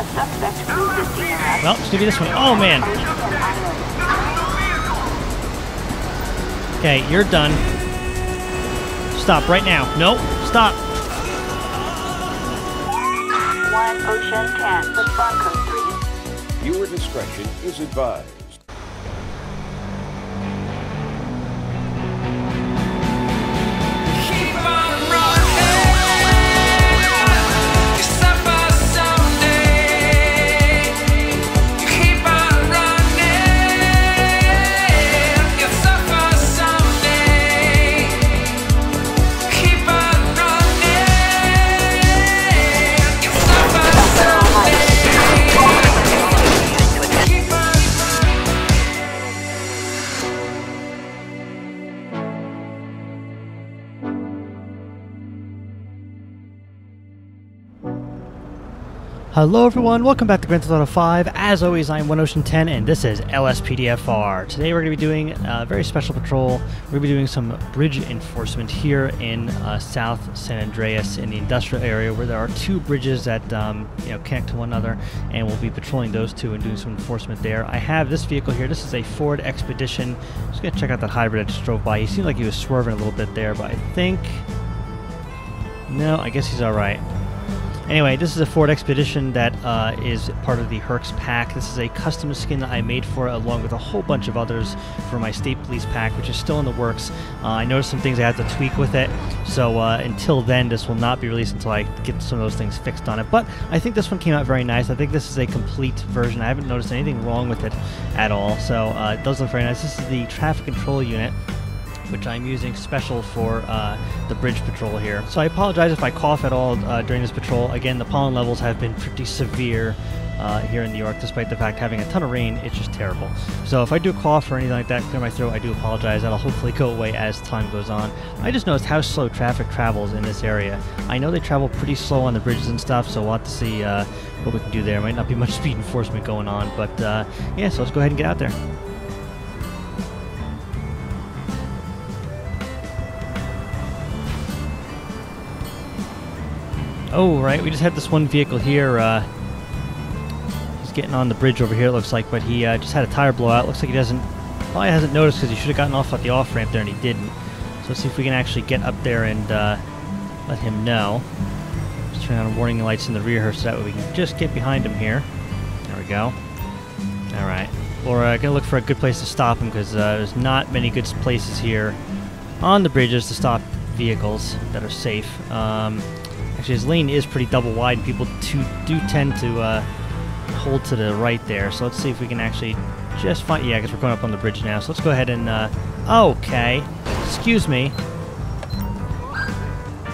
Well, it's gonna be this one. Oh man. Okay, you're done. Stop right now. No, stop. One Ocean 10. Respond code 3. Viewer discretion is advised. Hello everyone, welcome back to Grand Theft Auto 5. As always, I'm One Ocean 10 and this is LSPDFR. Today we're going to be doing a very special patrol. We're going to be doing some bridge enforcement here in uh, South San Andreas in the industrial area where there are two bridges that um, you know connect to one another and we'll be patrolling those two and doing some enforcement there. I have this vehicle here. This is a Ford Expedition. Just going to check out that hybrid I just drove by. He seemed like he was swerving a little bit there, but I think... No, I guess he's alright. Anyway, this is a Ford Expedition that uh, is part of the Herx pack. This is a custom skin that I made for it, along with a whole bunch of others for my State Police pack, which is still in the works. Uh, I noticed some things I had to tweak with it, so uh, until then, this will not be released until I get some of those things fixed on it. But I think this one came out very nice. I think this is a complete version. I haven't noticed anything wrong with it at all, so uh, it does look very nice. This is the traffic control unit which I'm using special for uh, the bridge patrol here. So I apologize if I cough at all uh, during this patrol. Again, the pollen levels have been pretty severe uh, here in New York, despite the fact having a ton of rain, it's just terrible. So if I do cough or anything like that, clear my throat, I do apologize. That'll hopefully go away as time goes on. I just noticed how slow traffic travels in this area. I know they travel pretty slow on the bridges and stuff, so we'll have to see uh, what we can do there. Might not be much speed enforcement going on, but uh, yeah, so let's go ahead and get out there. Oh, right. We just had this one vehicle here. Uh, he's getting on the bridge over here, it looks like, but he uh, just had a tire blowout. Looks like he doesn't, probably hasn't noticed because he should have gotten off at the off ramp there and he didn't. So let's see if we can actually get up there and uh, let him know. Just turn on warning lights in the rear so that way we can just get behind him here. There we go. All right. We're uh, gonna look for a good place to stop him because uh, there's not many good places here on the bridges to stop vehicles that are safe. Um, actually, his lane is pretty double wide, and people do, do tend to uh, hold to the right there. So let's see if we can actually just find. Yeah, because we're going up on the bridge now. So let's go ahead and. Uh, okay. Excuse me.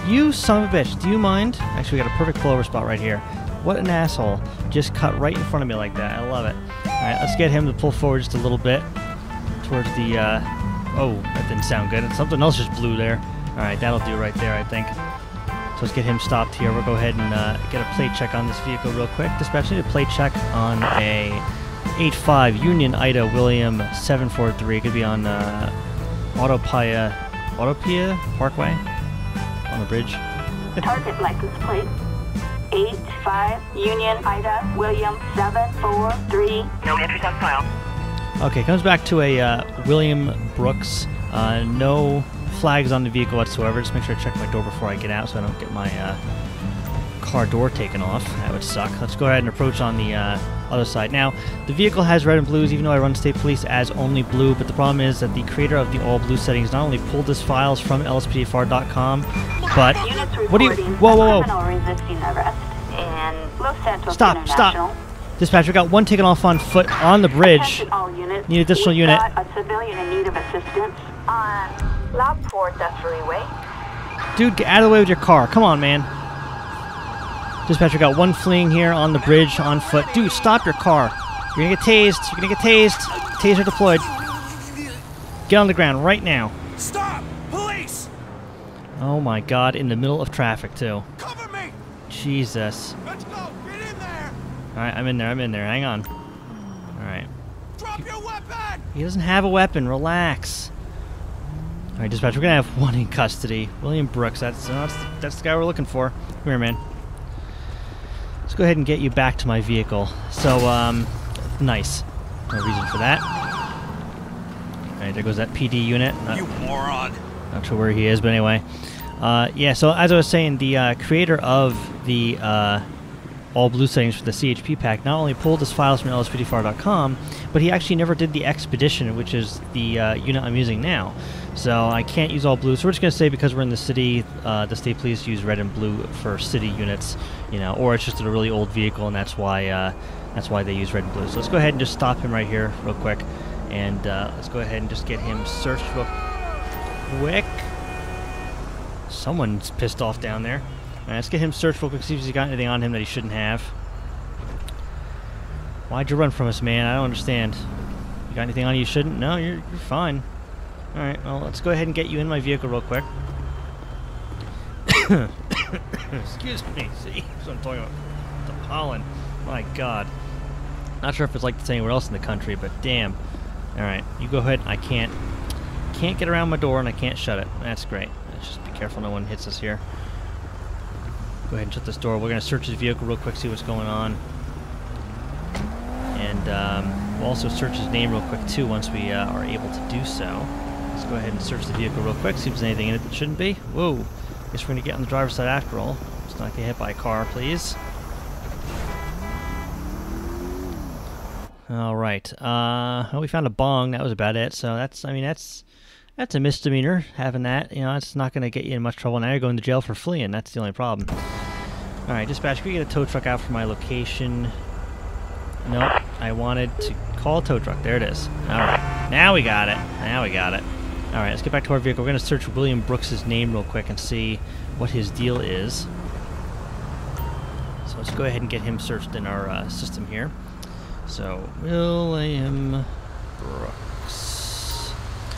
You son of a bitch. Do you mind? Actually, we got a perfect pullover spot right here. What an asshole. Just cut right in front of me like that. I love it. Alright, let's get him to pull forward just a little bit towards the. Uh, oh, that didn't sound good. Something else just blew there. Alright, that'll do right there, I think. So let's get him stopped here. We'll go ahead and uh, get a plate check on this vehicle real quick. Dispatch need a plate check on a 8.5 Union Ida William 743. It could be on uh, Autopia, Autopia Parkway on the bridge. Target license plate. 85 Union Ida William 743. No entries on file. Okay, comes back to a uh, William Brooks. Uh, no flags on the vehicle whatsoever. Just make sure I check my door before I get out so I don't get my uh, car door taken off. That would suck. Let's go ahead and approach on the uh, other side. Now, the vehicle has red and blues, even though I run state police as only blue, but the problem is that the creator of the all blue settings not only pulled this files from lspdfr.com, but what do you? Whoa, whoa, whoa! criminal resisting arrest in Los Santos Stop, stop. Dispatcher got one taken off on foot on the bridge. Need additional unit. Got a civilian in need of assistance on Lockport Freeway. Dude, get out of the way with your car. Come on, man. Dispatcher got one fleeing here on the bridge on foot. Dude, stop your car. You're gonna get tased. You're gonna get tased. Taser deployed. Get on the ground right now. Stop! Police! Oh my god, in the middle of traffic, too. Cover me! Jesus. Let's go! Get in there! Alright, I'm in there. I'm in there. Hang on. Alright. Drop your weapon! He doesn't have a weapon. Relax. Alright, dispatch, we're gonna have one in custody. William Brooks. That's, that's, that's the guy we're looking for. Come here, man. Let's go ahead and get you back to my vehicle. So, um, nice. No reason for that. Alright, there goes that PD unit. Not, You moron. not sure where he is, but anyway. Uh, yeah, so as I was saying, the uh, creator of the uh, all blue settings for the CHP pack not only pulled his files from lspdfr.com, but he actually never did the expedition, which is the uh, unit I'm using now. So I can't use all blue. So we're just going to say because we're in the city, uh, the state police use red and blue for city units, you know, or it's just a really old vehicle and that's why uh, that's why they use red and blue. So let's go ahead and just stop him right here real quick, and uh, let's go ahead and just get him searched real quick. Someone's pissed off down there. Alright, let's get him searched real quick, see if he's got anything on him that he shouldn't have. Why'd you run from us, man? I don't understand. You got anything on you you shouldn't? No, you're, you're fine. Alright, well, let's go ahead and get you in my vehicle real quick. Excuse me, see? What I'm talking about. The pollen. My god. Not sure if it's like this anywhere else in the country, but damn. Alright, you go ahead. I can't can't get around my door and I can't shut it. That's great. Let's just be careful no one hits us here. Go ahead and shut this door. We're going to search his vehicle real quick, see what's going on. And um, we'll also search his name real quick too once we uh, are able to do so. Let's go ahead and search the vehicle real quick, see if there's anything in it that shouldn't be. Whoa. Guess we're going to get on the driver's side after all. Let's not get hit by a car, please. All right. Uh, well, we found a bong. That was about it. So that's, I mean, that's that's a misdemeanor having that. You know, it's not going to get you in much trouble. Now you're going to jail for fleeing. That's the only problem. All right, dispatch. Can we get a tow truck out from my location? Nope. I wanted to call tow truck. There it is. All right. Now we got it. Now we got it. All right. Let's get back to our vehicle. We're going to search William Brooks's name real quick and see what his deal is. So let's go ahead and get him searched in our uh, system here. So William Brooks.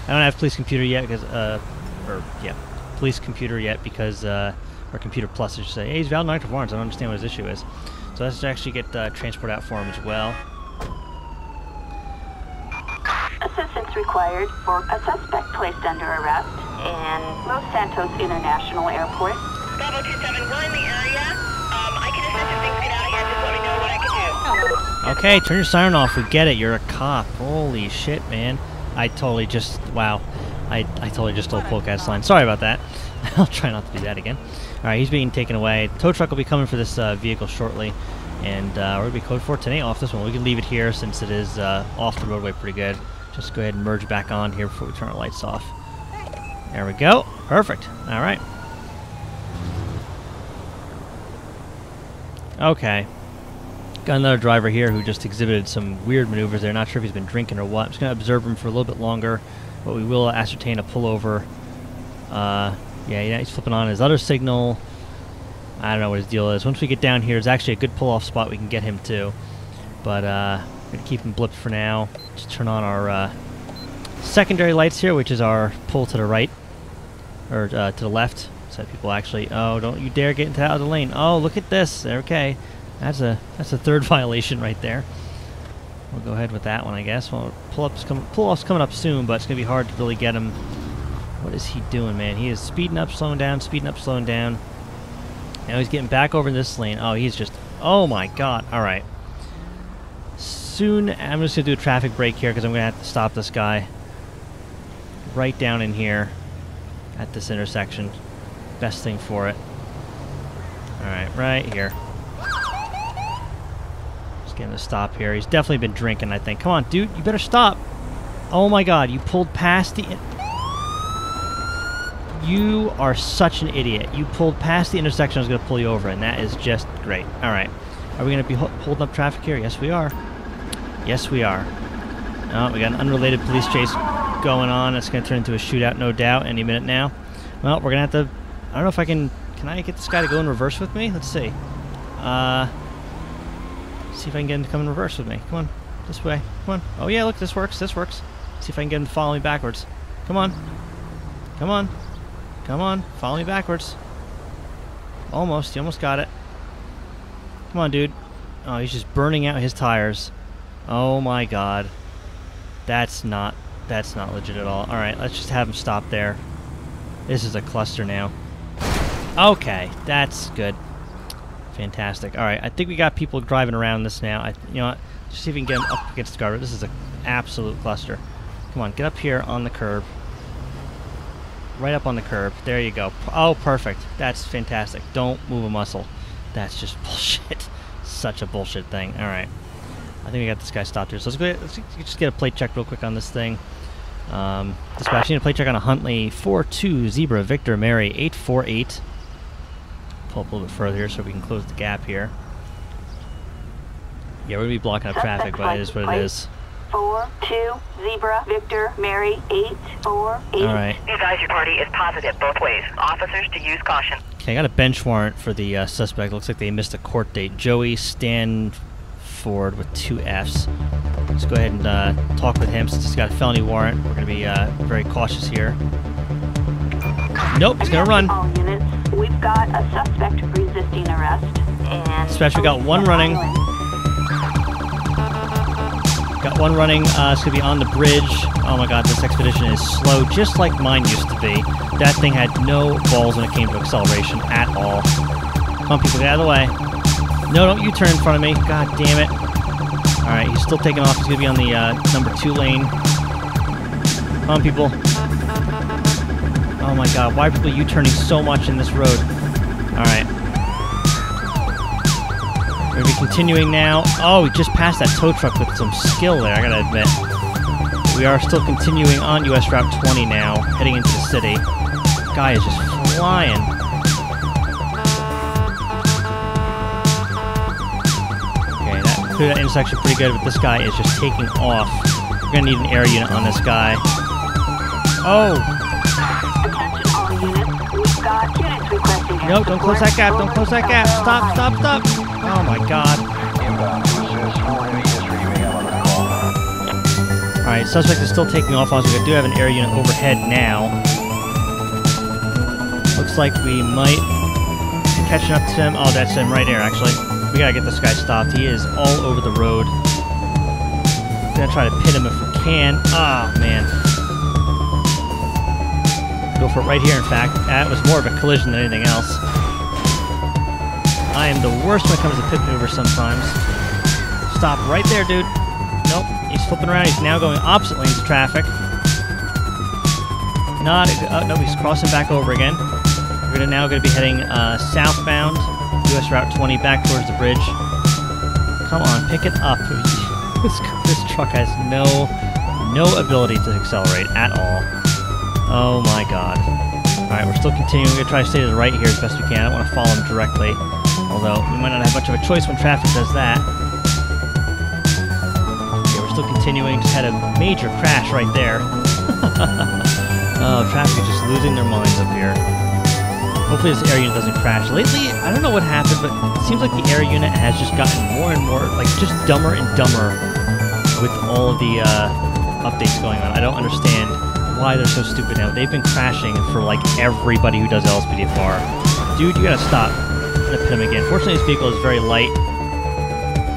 I don't have police computer yet because, uh, or yeah, police computer yet because, uh, or computer plus I should say. Hey, he's valid non-active warrants. I don't understand what his issue is. So let's actually get uh, transport out for him as well. Assistance required for a suspect placed under arrest in Los Santos International Airport. Bravo 27, we're in the area. Um, I can assist if things get out of hand. Just let me know what I can do. Okay, turn your siren off. We get it. You're a cop. Holy shit, man. I totally just wow. I, I totally just stole Polecat's line. Sorry about that. I'll try not to do that again. All right, he's being taken away. Tow truck will be coming for this uh, vehicle shortly, and uh, we're gonna be code 4 today off this one. We can leave it here since it is uh, off the roadway pretty good. Just go ahead and merge back on here before we turn our lights off. There we go. Perfect. All right. Okay. Got another driver here who just exhibited some weird maneuvers there. Not sure if he's been drinking or what. I'm just going to observe him for a little bit longer, but we will ascertain a pullover. Uh, yeah, yeah, he's flipping on his other signal. I don't know what his deal is. Once we get down here, it's actually a good pull-off spot we can get him to. But uh, we're going to keep him blipped for now. Just turn on our uh, secondary lights here, which is our pull to the right, or uh, to the left, so that people actually. Oh, don't you dare get into that other lane! Oh, look at this. Okay, that's a that's a third violation right there. We'll go ahead with that one, I guess. Well, pull ups come pull offs coming up soon, but it's gonna be hard to really get him. What is he doing, man? He is speeding up, slowing down, speeding up, slowing down. Now he's getting back over in this lane. Oh, he's just. Oh my God! All right. Soon, I'm just gonna do a traffic break here because I'm gonna have to stop this guy right down in here at this intersection. Best thing for it. Alright, right here. Just getting a stop here. He's definitely been drinking, I think. Come on, dude, you better stop. Oh my god, you pulled past the... You are such an idiot. You pulled past the intersection I was going to pull you over, and that is just great. Alright. Are we going to be holding up traffic here? Yes, we are. Yes, we are. Oh, we got an unrelated police chase going on. It's going to turn into a shootout, no doubt, any minute now. Well, we're going to have to... I don't know if I can... Can I get this guy to go in reverse with me? Let's see. Uh... See if I can get him to come in reverse with me. Come on. This way. Come on. Oh, yeah, look, this works. This works. See if I can get him to follow me backwards. Come on. Come on. Come on. Follow me backwards. Almost. You almost got it. Come on, dude. Oh, he's just burning out his tires. Oh my god. That's not that's not legit at all. Alright, let's just have him stop there. This is a cluster now. Okay, that's good. Fantastic. All right, I think we got people driving around this now. I, you know what? Just see if we can get them up against the guard. This is an absolute cluster. Come on, get up here on the curb. Right up on the curb. There you go. Oh, perfect. That's fantastic. Don't move a muscle. That's just bullshit. Such a bullshit thing. All right. I think we got this guy stopped here. So let's go. Let's just get a plate check real quick on this thing. Um, dispatch, need a plate check on a Huntley 4-2 Zebra Victor Mary 848. Pull up a little bit further here so we can close the gap here. Yeah, we're gonna be blocking up traffic, but it is what it is. Four, two, zebra, Victor, Mary, eight, four, eight. All right. Be advised your party is positive both ways. Officers to use caution. Okay, I got a bench warrant for the uh, suspect. Looks like they missed a court date. Joey Stanford with two Fs. Let's go ahead and uh, talk with him since he's got a felony warrant. We're going to be uh, very cautious here. Nope, he's going to run. We've got a suspect resisting arrest. And we got one running. Got one running. Uh, it's going to be on the bridge. Oh my god, this expedition is slow, just like mine used to be. That thing had no balls when it came to acceleration at all. Come on, people, get out of the way. No, don't you turn in front of me. God damn it. Alright, he's still taking off. He's going to be on the uh, number two lane. Come on, people. Oh my god, why are people U-turning so much in this road? Alright. We're be continuing now. Oh, we just passed that tow truck with some skill there, I gotta admit. We are still continuing on US Route 20 now, heading into the city. Guy is just flying. Okay, that that intersection pretty good, but this guy is just taking off. We're gonna need an air unit on this guy. Oh! Attention all units, we've got units No, don't close that gap, don't close that gap. Stop, stop, stop. Oh my god. Alright, suspect is still taking off. Also, we do have an air unit overhead now. Looks like we might be catching up to him. Oh, that's him right there, actually. We gotta get this guy stopped. He is all over the road. Gonna try to pin him if we can. Ah, man. Go for it right here, in fact. That was more of a collision than anything else. I am the worst when it comes to pit maneuvers sometimes. Stop right there, dude. Nope. He's flipping around. He's now going opposite lanes of traffic. Not. Uh, no, he's crossing back over again. We're now going to be heading uh, southbound, US Route 20, back towards the bridge. Come on, pick it up. this, this truck has no no ability to accelerate at all. Oh my god. Alright, we're still continuing. We're going to try to stay to the right here as best we can. I don't want to follow him directly. Although, we might not have much of a choice when traffic does that. Okay, we're still continuing. Just had a major crash right there. oh, traffic is just losing their minds up here. Hopefully this air unit doesn't crash. Lately, I don't know what happened, but it seems like the air unit has just gotten more and more, like, just dumber and dumber with all of the uh, updates going on. I don't understand why they're so stupid now. They've been crashing for like everybody who does LSPDFR. Dude, you gotta stop. I'm gonna pit him again. Fortunately, this vehicle is very light.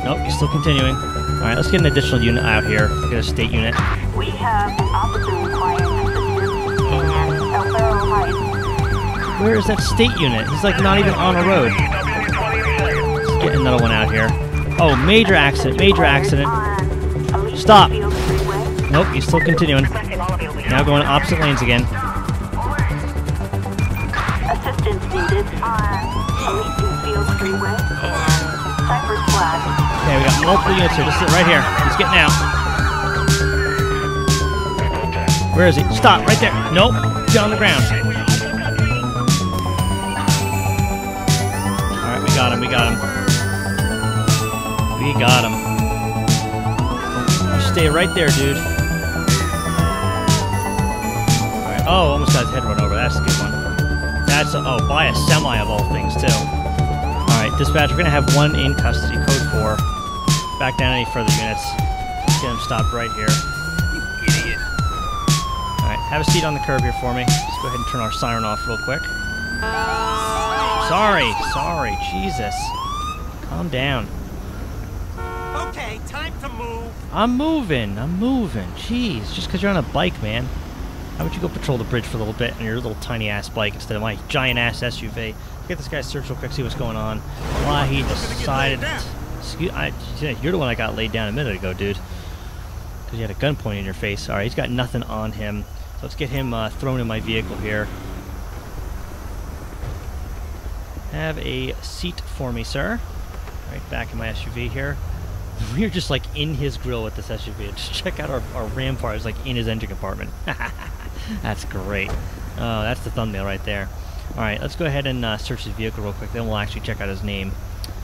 Nope, he's still continuing. Alright, let's get an additional unit out here. Get a state unit. We have an officer requiring assistance in El Burro Heights. Where is that state unit? He's like not even on a road. Let's get another one out here. Oh, major accident, major accident. Stop. Nope, he's still continuing. Now going opposite lanes again. Assistance needed on Elysian Fields Freeway and Cypress Flats. Okay, we got multiple units here. This sit right here. He's getting out. Where is he? Stop, right there. Nope, down on the ground. Alright, we got him, we got him. We got him. Stay right there, dude. Oh, almost got his head run over. That's a good one. That's, a, oh, by a semi of all things, too. Alright, dispatch, we're gonna have one in custody, code 4. Back down any further units. Get him stopped right here. You idiot. Alright, have a seat on the curb here for me. Just go ahead and turn our siren off real quick. Sorry, sorry, Jesus. Calm down. Okay, time to move. I'm moving, I'm moving. Jeez, just because you're on a bike, man. How about you go patrol the bridge for a little bit on your little tiny ass bike instead of my giant ass SUV? Get this guy searched real quick, see what's going on. Why he decided. Excuse, I, you're the one I got laid down a minute ago, dude. Because you had a gun pointed in your face. All right, he's got nothing on him. So let's get him uh, thrown in my vehicle here. Have a seat for me, sir. Right back in my SUV here. We're just like in his grill with this SUV. Just check out our, our Ram car. It's like in his engine compartment. that's great. Oh, that's the thumbnail right there. All right, let's go ahead and uh, search his vehicle real quick. Then we'll actually check out his name.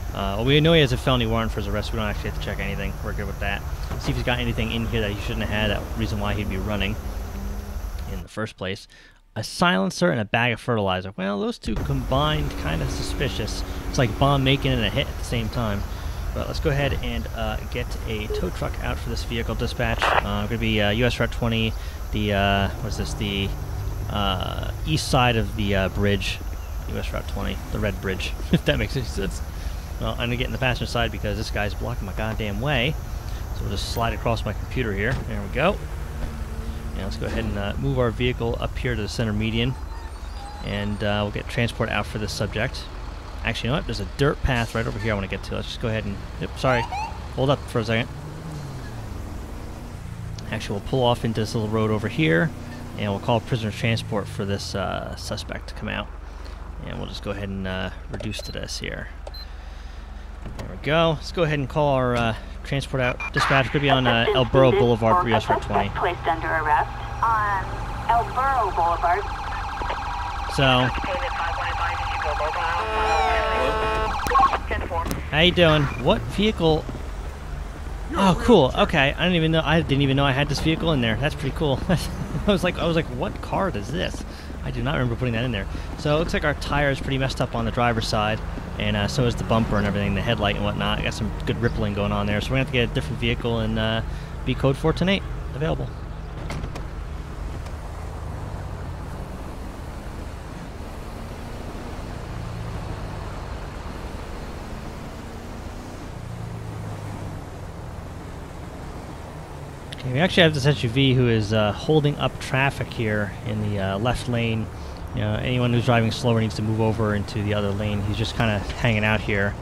Uh, well, we know he has a felony warrant for his arrest. We don't actually have to check anything. We're good with that. See if he's got anything in here that he shouldn't have had. That reason why he'd be running in the first place. A silencer and a bag of fertilizer. Well, those two combined, kind of suspicious. It's like bomb making and a hit at the same time. But let's go ahead and uh, get a tow truck out for this vehicle dispatch. Uh, going to be uh, US Route 20, the, uh, what is this, the uh, east side of the uh, bridge. US Route 20, the red bridge, if that makes any sense. Well, I'm going to get in the passenger side because this guy's blocking my goddamn way. So we'll just slide across my computer here. There we go. And let's go ahead and uh, move our vehicle up here to the center median. And we'll get transport out for this subject. Actually, you know what? There's a dirt path right over here I want to get to. Let's just go ahead and... Yep, sorry. Hold up for a second. Actually, we'll pull off into this little road over here. And we'll call prisoner transport for this uh, suspect to come out. And we'll just go ahead and uh, reduce to this here. There we go. Let's go ahead and call our uh, transport out. Dispatch could be on uh, Burro Boulevard, for US a Route 20. placed under arrest on El Burro Boulevard. So, Payment 515 as you go mobile. 10-4. How you doing? What vehicle? Oh, cool. Okay, I didn't even know. I didn't even know I had this vehicle in there. That's pretty cool. I was like, I was like, what card is this? I do not remember putting that in there. So it looks like our tire is pretty messed up on the driver's side, and uh, so is the bumper and everything, the headlight and whatnot. Got some good rippling going on there. So we're gonna have to get a different vehicle and uh, be code 410 available. We actually have this SUV who is uh, holding up traffic here in the uh, left lane. You know, anyone who's driving slower needs to move over into the other lane. He's just kind of hanging out here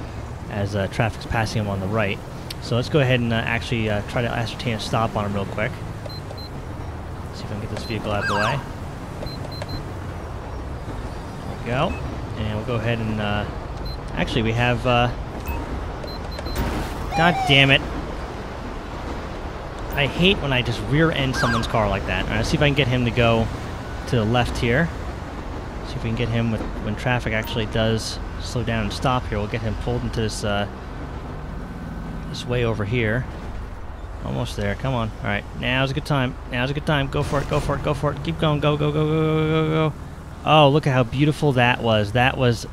as uh, traffic's passing him on the right. So let's go ahead and uh, actually uh, try to ascertain a stop on him real quick. See if I can get this vehicle out of the way. There we go. And we'll go ahead and... Uh, actually, we have... God damn it. I hate when I just rear end someone's car like that. All right, let's see if I can get him to go to the left here. See if we can get him with when traffic actually does slow down and stop here. We'll get him pulled into this uh, this way over here. Almost there. Come on. All right, now's a good time. Now's a good time. Go for it. Go for it. Go for it. Keep going. Go. Go. Go. Go. Go. Go. Go. Oh, look at how beautiful that was. That was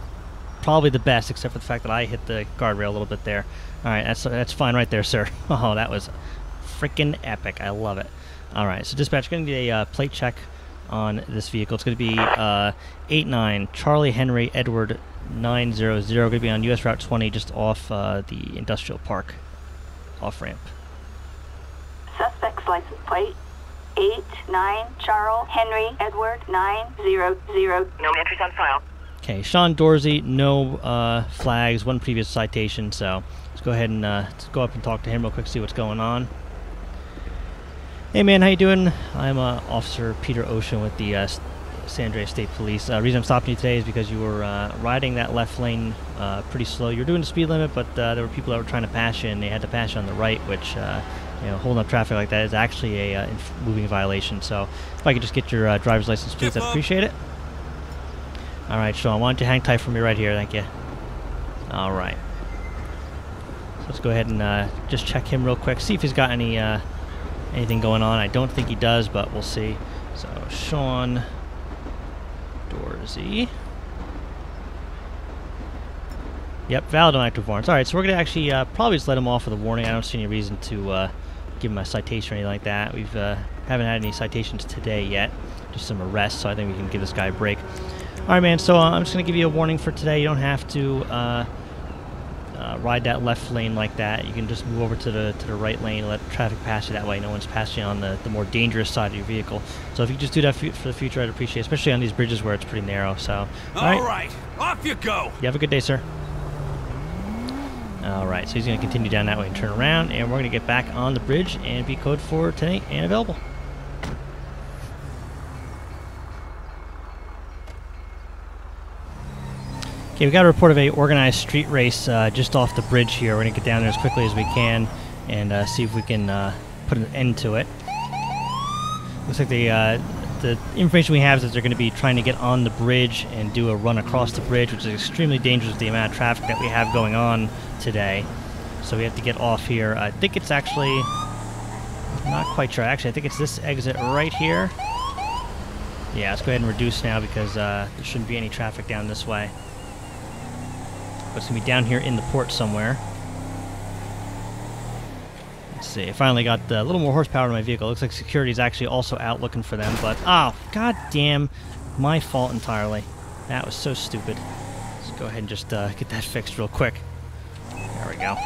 probably the best, except for the fact that I hit the guardrail a little bit there. All right, that's that's fine right there, sir. Oh, that was freaking epic. I love it. All right, so dispatch, going to need a uh, plate check on this vehicle. It's going to be uh, 89 Charlie Henry Edward 900. Going to be on US Route 20, just off uh, the industrial park off ramp. Suspect's license plate. 8-9 Charles Henry Edward 900. No entries on file. Okay, Sean Dorsey, no uh, flags, one previous citation. So let's go ahead and uh, let's go up and talk to him real quick, see what's going on. Hey man, how you doing? I'm uh, Officer Peter Ocean with the uh, San Andreas State Police. Uh, reason I'm stopping you today is because you were uh, riding that left lane uh, pretty slow. You were doing the speed limit, but uh, there were people that were trying to pass you, and they had to pass you on the right, which uh, you know, holding up traffic like that is actually a uh, inf- moving violation. So if I could just get your uh, driver's license, please, I'd appreciate it. All right, Sean, why don't you hang tight for me right here? Thank you. All right. So let's go ahead and uh, just check him real quick, see if he's got any uh, anything going on. I don't think he does, but we'll see. So Sean Dorsey. Yep, valid on active warrants. All right, so we're gonna actually uh, probably just let him off with a warning. I don't see any reason to uh, give him a citation or anything like that. We've uh, haven't had any citations today yet, just some arrests. So I think we can give this guy a break. All right, man. So uh, I'm just gonna give you a warning for today. You don't have to uh, ride that left lane like that. You can just move over to the to the right lane, and let traffic pass you that way. No one's passing on the, the more dangerous side of your vehicle. So if you just do that for, for the future, I'd appreciate, it, especially on these bridges where it's pretty narrow. So, All right, off you go. you have a good day, sir. All right, so he's going to continue down that way and turn around, and we're going to get back on the bridge and be code for tonight and available. Okay, we got a report of a organized street race uh, just off the bridge here. We're to get down there as quickly as we can and uh, see if we can uh, put an end to it. Looks like the uh, the information we have is that they're going to be trying to get on the bridge and do a run across the bridge, which is extremely dangerous with the amount of traffic that we have going on today. So we have to get off here. I think it's actually not quite sure. Actually, I think it's this exit right here. Yeah, let's go ahead and reduce now because uh, there shouldn't be any traffic down this way. But it's going to be down here in the port somewhere. Let's see. I finally got a little more horsepower in my vehicle. Looks like security is actually also out looking for them. But, oh, god damn. My fault entirely. That was so stupid. Let's go ahead and just uh, get that fixed real quick. There we go.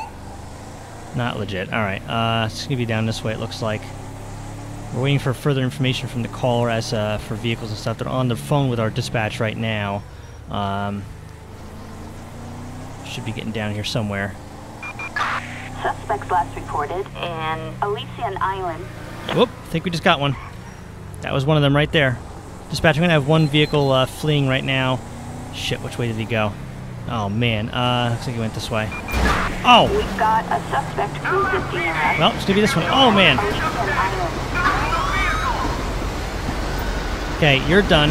Not legit. Alright, uh, it's going to be down this way, it looks like. We're waiting for further information from the caller as uh, for vehicles and stuff. They're on the phone with our dispatch right now. Um, should be getting down here somewhere. Suspects last reported in Elysian Island. Whoop, I think we just got one. That was one of them right there. Dispatch, I'm going to have one vehicle uh, fleeing right now. Shit, which way did he go? Oh, man. Uh, looks like he went this way. Oh! We've got a suspect being. Well, it's going to be this one. Oh, man. Okay, you're done.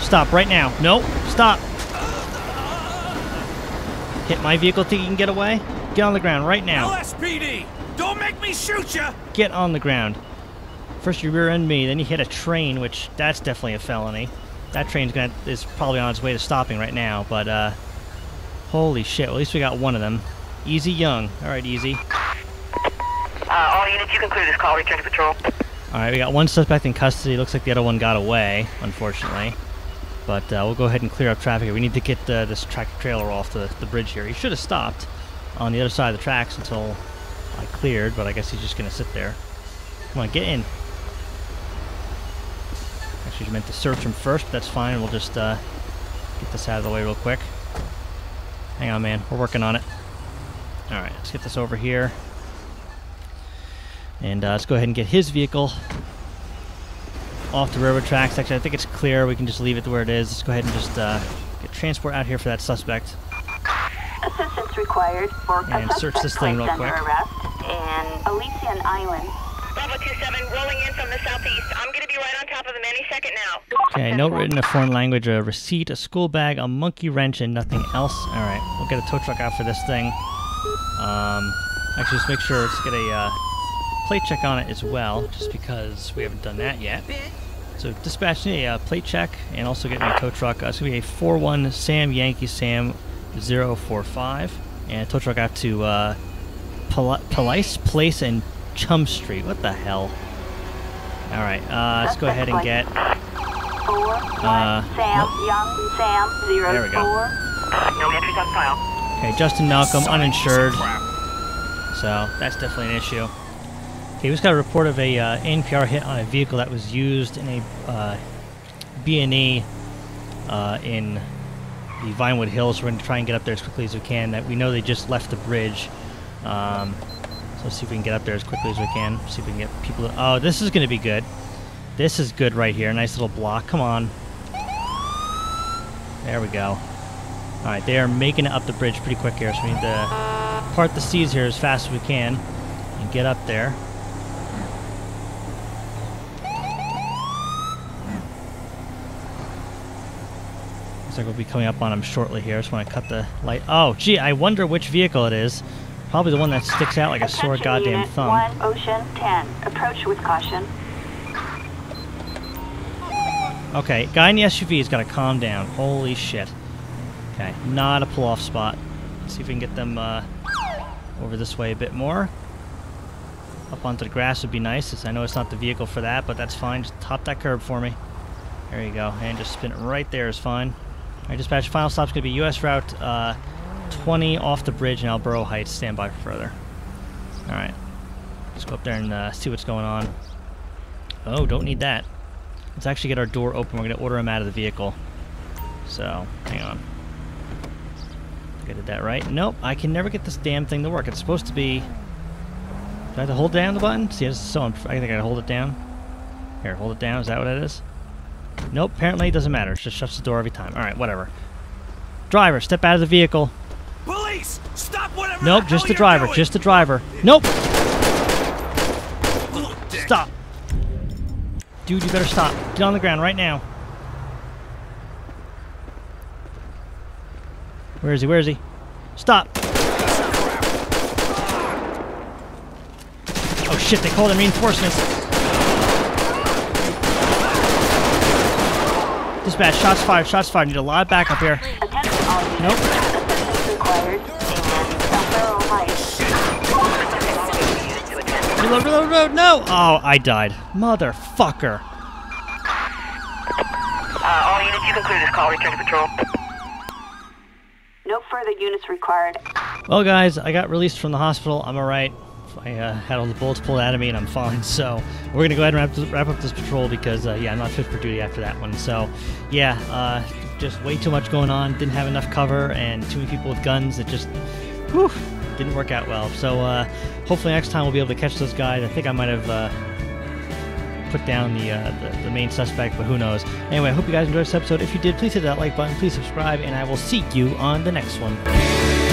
Stop right now. No, stop. Hit my vehicle till you can get away. Get on the ground right now. LSPD, don't make me shoot you. Get on the ground. First you rear end me, then you hit a train, which that's definitely a felony. That train's gonna is probably on its way to stopping right now, but uh holy shit, well, at least we got one of them. Easy Young. Alright, easy. Uh, all units, you conclude this call. Return to patrol. Alright, we got one suspect in custody. Looks like the other one got away, unfortunately. But uh, we'll go ahead and clear up traffic here. We need to get uh, this tractor trailer off the, the bridge here. He should have stopped on the other side of the tracks until I cleared, but I guess he's just going to sit there. Come on, get in. Actually, meant to search him first, but that's fine. We'll just uh, get this out of the way real quick. Hang on, man. We're working on it. Alright, let's get this over here. And uh, let's go ahead and get his vehicle off the railroad tracks. Actually, I think it's clear. We can just leave it where it is. Let's go ahead and just uh, get transport out here for that suspect. Assistance required for a And search this thing real quick. arrest in Elysian Island. Bravo 27, rolling in from the southeast. I'm going to be right on top of them any second now. Okay, note written in a foreign language, a receipt, a school bag, a monkey wrench, and nothing else. All right, we'll get a tow truck out for this thing. Um, actually, just make sure let's get a uh, plate check on it as well, just because we haven't done that yet. So dispatch a uh, plate check and also get me a tow truck. Uh, it's gonna be a 4-1 Sam Yankee Sam 045 and a tow truck out to uh, Poli- Police Place and Chum Street. What the hell? All right, uh, let's go ahead and get. Four, one, Uh, Sam, nope. Young, Sam, zero, There we go. four. No entries on file. Okay, Justin Malcolm, uninsured. So that's definitely an issue. Okay, we just got a report of a uh, NPR hit on a vehicle that was used in a uh, B&E uh, in the Vinewood Hills. We're going to try and get up there as quickly as we can. That we know they just left the bridge. Um, so see if we can get up there as quickly as we can. See if we can get people. oh, this is going to be good. This is good right here. Nice little block. Come on. There we go. All right, they are making it up the bridge pretty quick here, so we need to part the seas here as fast as we can and get up there. Looks like we'll be coming up on them shortly here. I Just want to cut the light. Oh, gee, I wonder which vehicle it is. Probably the one that sticks out like a sore goddamn unit thumb. One, Ocean 10. Approach with caution. Okay, guy in the SUV has got to calm down. Holy shit. Okay, not a pull-off spot. Let's see if we can get them uh, over this way a bit more. Up onto the grass would be nice. I know it's not the vehicle for that, but that's fine. Just top that curb for me. There you go. And just spin it right there is fine. All right, dispatch. Final stop's going to be U.S. Route uh, 20 off the bridge in El Burro Heights. Stand by for further. All right. Let's go up there and uh, see what's going on. Oh, don't need that. Let's actually get our door open. We're going to order him out of the vehicle. So, hang on. Think I did that right? Nope, I can never get this damn thing to work. It's supposed to be... Do I have to hold down the button? See, this is so... I think I gotta hold it down. Here, hold it down. Is that what it is? Nope, apparently it doesn't matter. It just shuts the door every time. Alright, whatever. Driver, step out of the vehicle. Police! Stop whatever Nope, the just the driver. doing. Just the driver. Nope! Stop! Dude, you better stop. Get on the ground right now. Where is he? Where is he? Stop! Oh shit, they called in reinforcements. Dispatch, shots fired, shots fired. Need a lot of backup here. Attention all units. Nope. Assistance required in El Burro Heights. Reload, reload, reload, no! Oh, I died. Motherfucker. Uh, all units, you can clear this call. Return to patrol. No further units required. Well, guys, I got released from the hospital. I'm alright. I uh, had all the bullets pulled out of me and I'm fine. So, we're going to go ahead and wrap, wrap up this patrol because, uh, yeah, I'm not fit for duty after that one. So, yeah, uh, just way too much going on. Didn't have enough cover and too many people with guns. It just, whew, didn't work out well. So, uh, hopefully next time we'll be able to catch those guys. I think I might have. Uh, put down the, uh, the the main suspect, but who knows? Anyway, I hope you guys enjoyed this episode. If you did, please hit that like button, please subscribe, and I will see you on the next one.